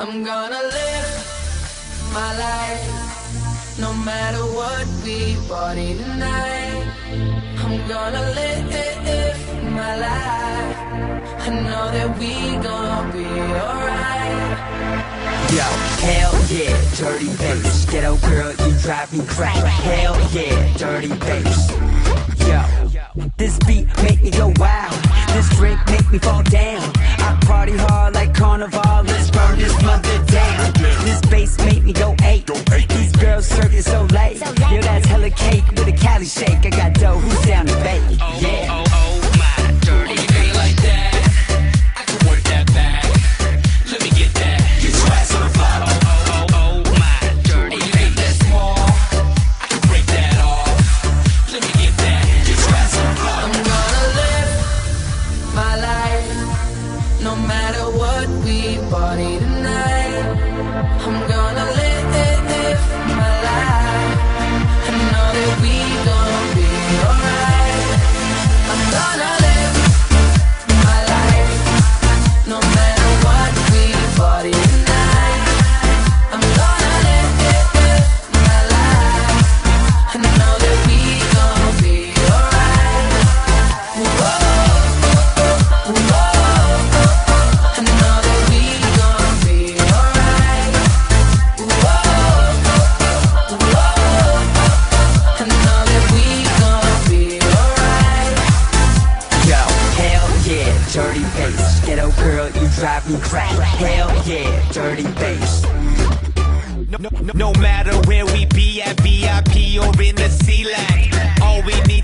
I'm gonna live my life no matter what we party tonight. I'm gonna live my life. I know that we gonna be alright. Yo, hell yeah, dirty bass. Ghetto girl, you drive me crazy. Hell yeah, dirty bass. Yo, this beat make me go wild. This drink make me fall down. This bass make me go eight. These girls circus so late. Yo, that's hella cake with a Cali shake. I got dough. Who's down to bake? Oh, oh, yeah. Oh, oh, my dirty bass. like that. I can work that back. Let me get that. Get your ass on the floor. Oh, oh, oh, oh, my dirty bass. that small. I can break that off. Let me get that. Get your ass on the floor. I'm gonna live my life no matter what we party tonight. I'm gonna dirty bass. Ghetto girl, you drive me crazy. Hell yeah, dirty bass. No, no, no matter where we be at VIP or in the C-Lac All we need